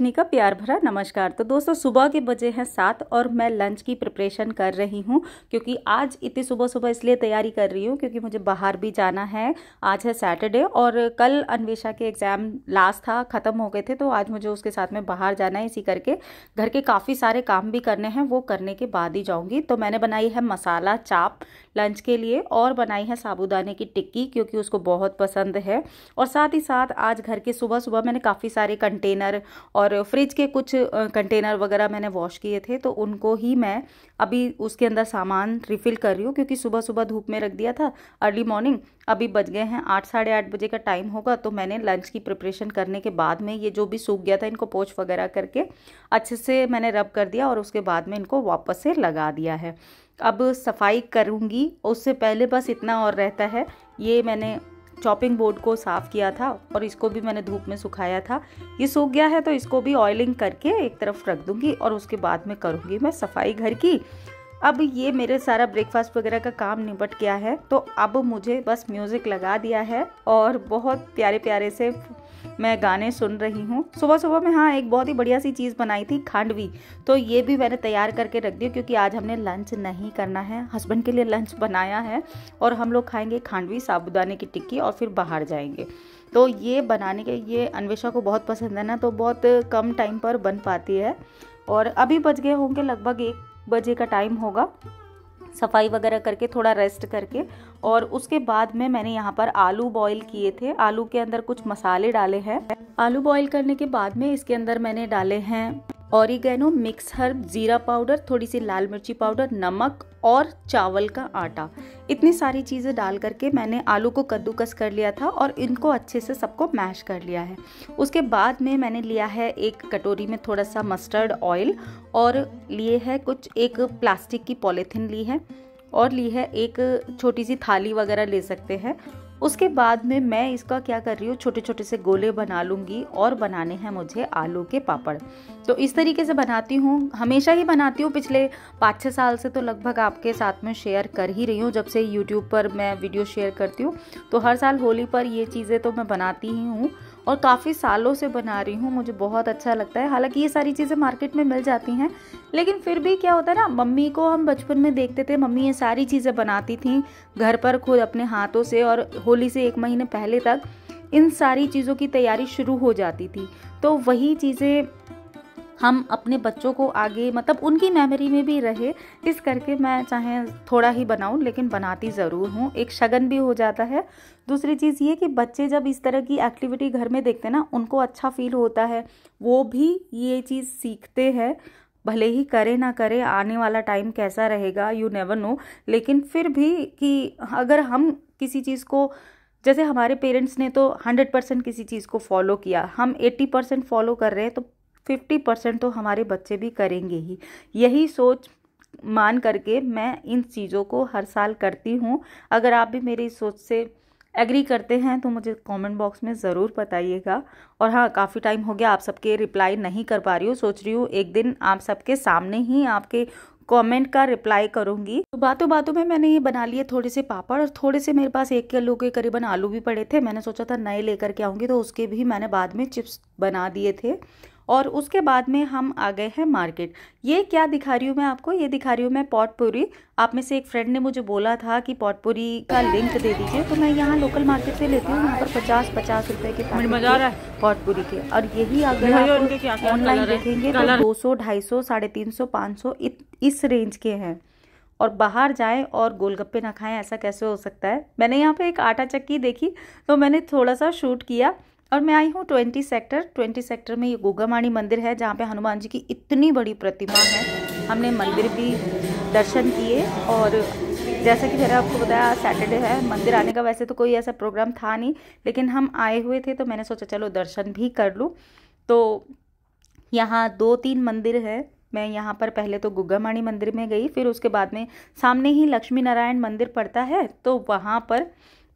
रजनी का प्यार भरा नमस्कार। तो दोस्तों, सुबह के बजे हैं सात और मैं लंच की प्रिपरेशन कर रही हूँ, क्योंकि आज इतनी सुबह सुबह इसलिए तैयारी कर रही हूँ क्योंकि मुझे बाहर भी जाना है। आज है सैटरडे और कल अन्वेषा के एग्ज़ाम लास्ट था, ख़त्म हो गए थे तो आज मुझे उसके साथ में बाहर जाना है, इसी करके घर के काफ़ी सारे काम भी करने हैं, वो करने के बाद ही जाऊँगी। तो मैंने बनाई है मसाला चाप लंच के लिए और बनाई है साबुदाने की टिक्की, क्योंकि उसको बहुत पसंद है। और साथ ही साथ आज घर के सुबह सुबह मैंने काफ़ी सारे कंटेनर और फ्रिज के कुछ कंटेनर वगैरह मैंने वॉश किए थे तो उनको ही मैं अभी उसके अंदर सामान रिफ़िल कर रही हूँ, क्योंकि सुबह सुबह धूप में रख दिया था अर्ली मॉर्निंग अभी बज गए हैं आठ, साढ़े आठ बजे का टाइम होगा तो मैंने लंच की प्रिपरेशन करने के बाद में ये जो भी सूख गया था, इनको पोछ वगैरह करके अच्छे से मैंने रब कर दिया और उसके बाद में इनको वापस से लगा दिया है। अब सफ़ाई करूँगी, उससे पहले बस इतना और रहता है, ये मैंने चॉपिंग बोर्ड को साफ़ किया था और इसको भी मैंने धूप में सुखाया था। ये सूख गया है तो इसको भी ऑयलिंग करके एक तरफ़ रख दूँगी और उसके बाद में करूँगी मैं सफ़ाई घर की। अब ये मेरे सारा ब्रेकफास्ट वगैरह का काम निपट गया है। तो अब मुझे बस म्यूज़िक लगा दिया है और बहुत प्यारे प्यारे से मैं गाने सुन रही हूँ। सुबह सुबह में हाँ एक बहुत ही बढ़िया सी चीज़ बनाई थी, खांडवी। तो ये भी मैंने तैयार करके रख दी क्योंकि आज हमने लंच नहीं करना है। हस्बैंड के लिए लंच बनाया है और हम लोग खाएँगे खांडवी, साबुदाने की टिक्की और फिर बाहर जाएँगे। तो ये बनाने के, ये अन्वेषा को बहुत पसंद है ना तो बहुत कम टाइम पर बन पाती है। और अभी बज गए होंगे लगभग एक बजे का टाइम होगा। सफ़ाई वगैरह करके, थोड़ा रेस्ट करके और उसके बाद में मैंने यहाँ पर आलू बॉईल किए थे। आलू के अंदर कुछ मसाले डाले हैं। आलू बॉईल करने के बाद में इसके अंदर मैंने डाले हैं ऑरिगेनो मिक्स हर्ब, जीरा पाउडर, थोड़ी सी लाल मिर्ची पाउडर, नमक और चावल का आटा। इतनी सारी चीज़ें डाल करके मैंने आलू को कद्दूकस कर लिया था और इनको अच्छे से सबको मैश कर लिया है। उसके बाद में मैंने लिया है एक कटोरी में थोड़ा सा मस्टर्ड ऑयल और लिए है कुछ एक प्लास्टिक की पॉलीथीन ली है और ली है एक छोटी सी थाली वगैरह ले सकते हैं। उसके बाद में मैं इसका क्या कर रही हूँ? छोटे छोटे से गोले बना लूँगी और बनाने हैं मुझे आलू के पापड़। तो इस तरीके से बनाती हूँ। हमेशा ही बनाती हूँ। पिछले पाँच छः साल से तो लगभग आपके साथ में शेयर कर ही रही हूँ। जब से यूट्यूब पर मैं वीडियो शेयर करती हूँ तो हर साल होली पर ये चीज़ें तो मैं बनाती ही हूँ। और काफ़ी सालों से बना रही हूँ, मुझे बहुत अच्छा लगता है। हालाँकि ये सारी चीज़ें मार्केट में मिल जाती हैं, लेकिन फिर भी क्या होता है ना, मम्मी को हम बचपन में देखते थे, मम्मी ये सारी चीज़ें बनाती थी घर पर खुद अपने हाथों से और होली से एक महीने पहले तक, इन सारी चीज़ों की तैयारी शुरू हो जाती थी। तो वही चीज़ें हम अपने बच्चों को आगे मतलब उनकी मेमोरी में भी रहे, इस करके मैं चाहे थोड़ा ही बनाऊँ, लेकिन बनाती ज़रूर हूँ। एक शगन भी हो जाता है। दूसरी चीज़ ये कि बच्चे जब इस तरह की एक्टिविटी घर में देखते हैं ना, उनको अच्छा फील होता है। वो भी ये चीज़ सीखते हैं। भले ही करे ना करे, आने वाला टाइम कैसा रहेगा यू नेवर नो लेकिन फिर भी कि अगर हम किसी चीज़ को, जैसे हमारे पेरेंट्स ने तो हंड्रेड परसेंट किसी चीज़ को फॉलो किया। हम एट्टी परसेंट फॉलो कर रहे हैं तो फिफ्टी परसेंट तो हमारे बच्चे भी करेंगे ही। यही सोच मान करके मैं इन चीज़ों को हर साल करती हूँ। अगर आप भी मेरी सोच से एग्री करते हैं तो मुझे कमेंट बॉक्स में ज़रूर बताइएगा। और हाँ काफ़ी टाइम हो गया, आप सबके रिप्लाई नहीं कर पा रही हूँ, सोच रही हूँ एक दिन आप सबके सामने ही आपके कमेंट का रिप्लाई करूँगी। तो बातों बातों में मैंने ये बना लिए थोड़े से पापड़, और थोड़े से मेरे पास एक किलो के करीबन आलू भी पड़े थे। मैंने सोचा था नए लेकर के आऊँगी तो उसके भी मैंने बाद में चिप्स बना दिए थे। और उसके बाद में हम आ गए हैं मार्केट। ये क्या दिखा रही हूँ मैं आपको? ये दिखा रही हूँ मैं पॉटपुरी। आप में से एक फ्रेंड ने मुझे बोला था कि पॉटपुरी का लिंक दे दीजिए तो मैं यहाँ लोकल मार्केट से लेती हूँ यहाँ पर पचास पचास रुपए के मज़ा रहा है। पॉटपुरी के। और यही अगर आप ऑनलाइन देखेंगे तो दो सौ ढाई सौ साढ़े तीन सौ पाँच सौ इस रेंज के हैं। और बाहर जाएँ और गोलगप्पे ना खाएँ ऐसा कैसे हो सकता है? मैंने यहाँ पे एक आटा चक्की देखी तो मैंने थोड़ा सा शूट किया। और मैं आई हूँ ट्वेंटी सेक्टर। ट्वेंटी सेक्टर में ये गोगामाणी मंदिर है, जहाँ पे हनुमान जी की इतनी बड़ी प्रतिमा है। हमने मंदिर भी दर्शन किए और जैसा कि मैंने आपको बताया सैटरडे है, मंदिर आने का वैसे तो कोई ऐसा प्रोग्राम था नहीं, लेकिन हम आए हुए थे तो मैंने सोचा चलो दर्शन भी कर लूँ। तो यहाँ दो तीन मंदिर है। मैं यहाँ पर पहले तो गुग्गामाणी मंदिर में गई, फिर उसके बाद में सामने ही लक्ष्मी नारायण मंदिर पड़ता है तो वहाँ पर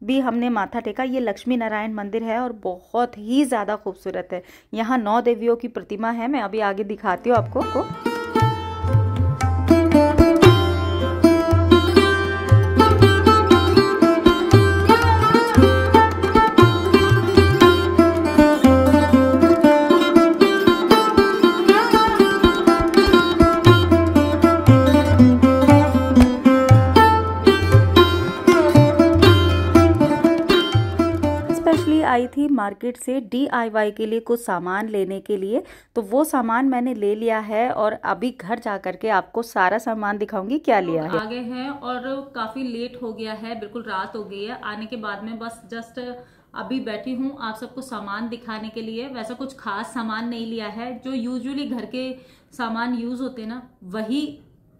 भी हमने माथा टेका। ये लक्ष्मी नारायण मंदिर है और बहुत ही ज़्यादा खूबसूरत है। यहाँ नौ देवियों की प्रतिमा है। मैं अभी आगे दिखाती हूँ आपको को मार्केट से डीआईवाई के लिए कुछ सामान लेने के लिए तो वो सामान मैंने ले लिया है और अभी घर जा करके आपको सारा सामान दिखाऊँगी क्या लिया है। आगे हैं और काफ़ी लेट हो गया है बिल्कुल रात हो गई है। आने के बाद में बस जस्ट अभी बैठी हूँ आप सबको सामान दिखाने के लिए। वैसा कुछ खास सामान नहीं लिया है जो यूजुअली घर के सामान यूज़ होते ना वही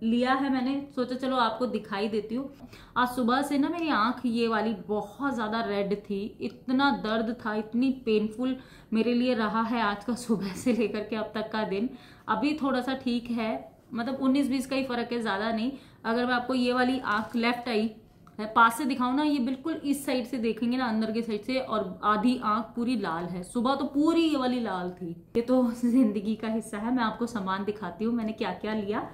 लिया है मैंने। सोचा चलो आपको दिखाई देती हूँ। आज सुबह से ना मेरी आँख ये वाली बहुत ज़्यादा रेड थी। इतना दर्द था, इतनी पेनफुल मेरे लिए रहा है आज का सुबह से लेकर के अब तक का दिन। अभी थोड़ा सा ठीक है। मतलब उन्नीस बीस का ही फ़र्क है, ज़्यादा नहीं। अगर मैं आपको ये वाली आँख लेफ़्ट आई पास से दिखाऊँ ना, ये बिल्कुल इस साइड से देखेंगे ना, अंदर के साइड से, और आधी आँख पूरी लाल है। सुबह तो पूरी ये वाली लाल थी। ये तो ज़िंदगी का हिस्सा है, मैं आपको सामान दिखाती हूँ, मैंने क्या क्या लिया।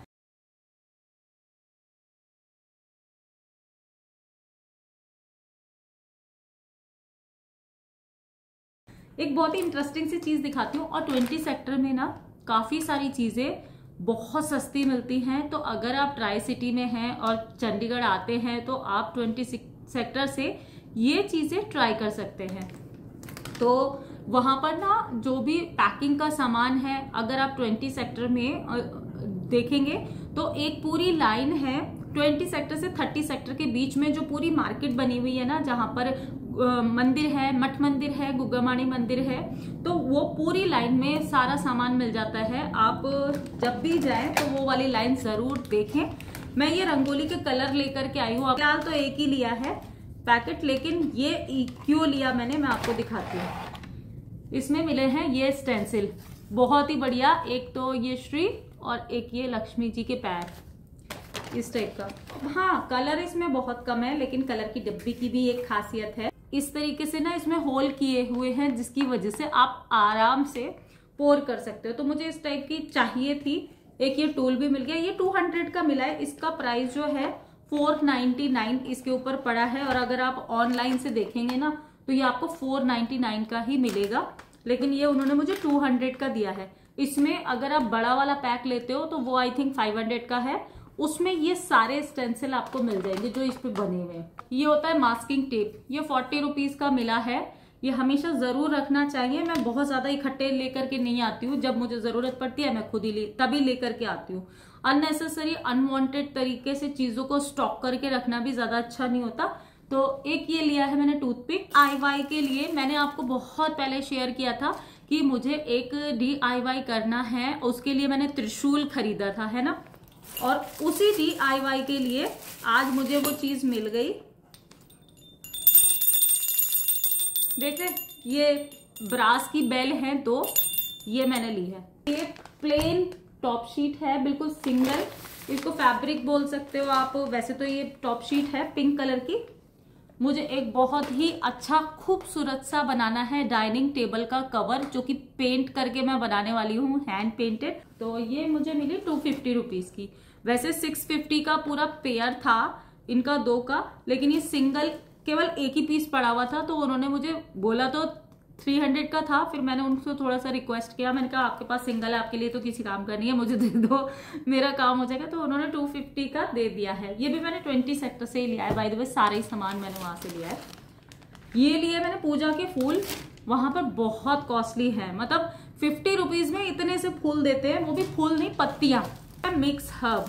एक बहुत ही इंटरेस्टिंग सी चीज़ दिखाती हूँ। और ट्वेंटी सेक्टर में ना काफ़ी सारी चीज़ें बहुत सस्ती मिलती हैं। तो अगर आप ट्राई सिटी में हैं और चंडीगढ़ आते हैं तो आप ट्वेंटी सेक्टर से ये चीज़ें ट्राई कर सकते हैं। तो वहाँ पर ना जो भी पैकिंग का सामान है, अगर आप ट्वेंटी सेक्टर में देखेंगे तो एक पूरी लाइन है ट्वेंटी सेक्टर से थर्टी सेक्टर के बीच में जो पूरी मार्केट बनी हुई है ना, जहाँ पर मंदिर है, मठ मंदिर है, गुग्गामाणी मंदिर है तो वो पूरी लाइन में सारा सामान मिल जाता है। आप जब भी जाएँ तो वो वाली लाइन ज़रूर देखें। मैं ये रंगोली के कलर लेकर के आई हूँ। फ़िलहाल तो एक ही लिया है पैकेट, लेकिन ये क्यों लिया मैंने, मैं आपको दिखाती हूँ। इसमें मिले हैं ये स्टेंसिल बहुत ही बढ़िया। एक तो ये श्री और एक ये लक्ष्मी जी के पैर। इस टाइप का। हाँ कलर इसमें बहुत कम है, लेकिन कलर की डिब्बी की भी एक खासियत है। इस तरीके से ना इसमें होल किए हुए हैं, जिसकी वजह से आप आराम से पोर कर सकते हो। तो मुझे इस टाइप की चाहिए थी। एक ये टूल भी मिल गया। ये 200 का मिला है। इसका प्राइस जो है 499 इसके ऊपर पड़ा है। और अगर आप ऑनलाइन से देखेंगे ना तो ये आपको 499 का ही मिलेगा। लेकिन ये उन्होंने मुझे 200 का दिया है। इसमें अगर आप बड़ा वाला पैक लेते हो तो वो आई थिंक 500 का है। उसमें ये सारे स्टेंसिल आपको मिल जाएँगे जो इस पे बने हुए हैं। ये होता है मास्किंग टेप ये फोर्टी रुपीज़ का मिला है। ये हमेशा ज़रूर रखना चाहिए। मैं बहुत ज़्यादा इकट्ठे लेकर के नहीं आती हूँ। जब मुझे ज़रूरत पड़ती है, मैं खुद ही ले, तभी लेकर के आती हूँ। अननेसेसरी अनवांटेड तरीके से चीज़ों को स्टॉक करके रखना भी ज़्यादा अच्छा नहीं होता। तो एक ये लिया है मैंने टूथपिक आई वाई के लिए मैंने आपको बहुत पहले शेयर किया था कि मुझे एक डी आई वाई करना है। उसके लिए मैंने त्रिशूल खरीदा था, है ना? और उसी डी आई वाई के लिए आज मुझे वो चीज़ मिल गई। देखे, ये ब्रास की बेल है तो ये मैंने ली है। ये प्लेन टॉप शीट है, बिल्कुल सिंगल इसको फैब्रिक बोल सकते हो आप। वैसे तो ये टॉप शीट है पिंक कलर की। मुझे एक बहुत ही अच्छा खूबसूरत सा बनाना है डाइनिंग टेबल का कवर, जो कि पेंट करके मैं बनाने वाली हूँ हैंड पेंटेड तो ये मुझे मिली टू फिफ्टी रुपीज़ की। वैसे सिक्स फिफ्टी का पूरा पेयर था, इनका दो का, लेकिन ये सिंगल केवल एक ही पीस पड़ा हुआ था तो उन्होंने मुझे बोला तो थ्री हंड्रेड का था, फिर मैंने उनसे थोड़ा सा रिक्वेस्ट किया। मैंने कहा, आपके पास सिंगल है आपके लिए तो किसी काम का नहीं है, मुझे दे दो, मेरा काम हो जाएगा। तो उन्होंने टू फिफ्टी का दे दिया है। ये भी मैंने ट्वेंटी सेक्टर से ही लिया है बाई द वे सारे ही सामान मैंने वहाँ से लिया है। ये लिए मैंने पूजा के फूल, वहाँ पर बहुत कॉस्टली है। मतलब फिफ्टी रुपीज़ में इतने से फूल देते हैं, वो भी फूल नहीं, पत्तियाँ। मिक्स हर्ब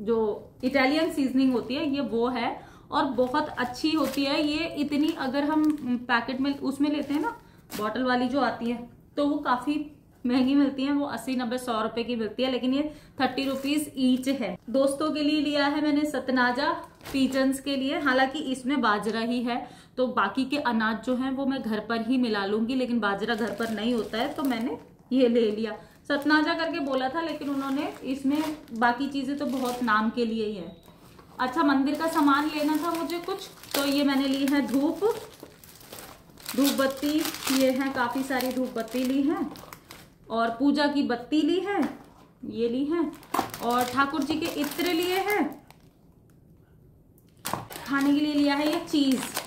जो इटालियन सीजनिंग होती है, ये वो है। और बहुत अच्छी होती है। ये इतनी अगर हम पैकेट में उसमें लेते हैं ना, बॉटल वाली जो आती है तो वो काफ़ी महँगी मिलती है, वो अस्सी नब्बे सौ रुपए की मिलती है, लेकिन ये थर्टी रुपीज़ ईच है। दोस्तों के लिए लिया है मैंने सतनाजा पीजन्स के लिए, हालाँकि इसमें बाजरा ही है तो बाकी के अनाज जो है वो मैं घर पर ही मिला लूँगी, लेकिन बाजरा घर पर नहीं होता है तो मैंने ये ले लिया। सतनाजा करके बोला था, लेकिन उन्होंने इसमें बाकी चीज़ें तो बहुत नाम के लिए ही है। अच्छा मंदिर का सामान लेना था मुझे कुछ तो ये मैंने ली है धूप। धूप बत्ती ये है, काफ़ी सारी धूप बत्ती ली है। और पूजा की बत्ती ली है, ये ली है। और ठाकुर जी के इत्र लिए हैं। खाने के लिए लिया है ये चीज़।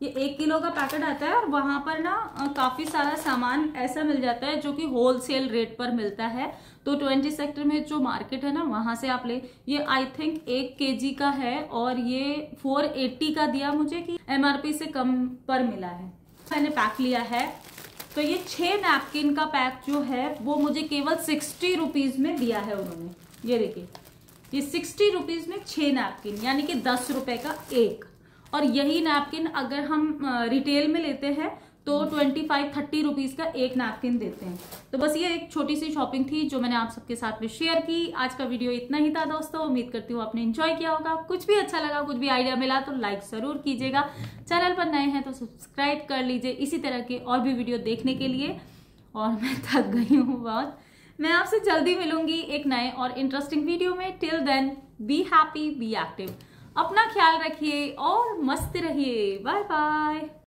ये एक किलो का पैकेट आता है और वहाँ पर ना काफ़ी सारा सामान ऐसा मिल जाता है जो कि होलसेल रेट पर मिलता है। तो ट्वेंटी सेक्टर में जो मार्केट है ना, वहाँ से आप ले। ये आई थिंक एक केजी का है और ये फोर एट्टी का दिया मुझे कि एमआरपी से कम पर मिला है। मैंने पैक लिया है। तो ये छह नैपकिन का पैक जो है, वो मुझे केवल सिक्सटी रुपीज़ में दिया है उन्होंने। ये देखिए, ये सिक्सटी रुपीज़ में छह नैपकिन यानी कि दस रुपए का एक। और यही नैपकिन अगर हम रिटेल में लेते हैं तो ट्वेंटी फाइव थर्टी रुपीज़ का एक नैपकिन देते हैं। तो बस ये एक छोटी सी शॉपिंग थी जो मैंने आप सबके साथ में शेयर की। आज का वीडियो इतना ही था दोस्तों। उम्मीद करती हूँ आपने एंजॉय किया होगा। कुछ भी अच्छा लगा, कुछ भी आइडिया मिला तो लाइक ज़रूर कीजिएगा। चैनल पर नए हैं तो सब्सक्राइब कर लीजिए। इसी तरह के और भी वीडियो देखने के लिए। और मैं थक गई हूँ बहुत। मैं आपसे जल्दी मिलूँगी एक नए और इंटरेस्टिंग वीडियो में। Till then be happy be active अपना ख्याल रखिए और मस्त रहिए। Bye bye.